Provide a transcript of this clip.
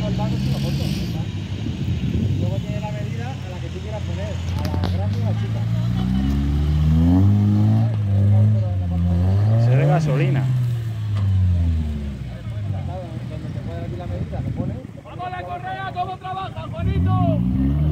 foto. Luego tiene la medida a la que tú quieras poner, a la grande o a la chica. Se de gasolina. Donde te puede decir la medida, lo pones. ¡Vamos a la correa! ¿Cómo trabaja, Juanito?